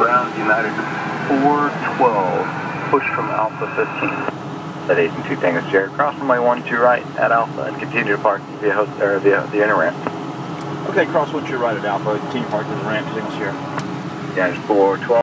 ground United 412, push from Alpha 15. At 8 and 2 Tango Sierra, cross runway 12 right at Alpha and continue to park via, host, or via the inner ramp. Okay, cross 12 right at Alpha, continue parking the ramp, Tango Sierra. United 412.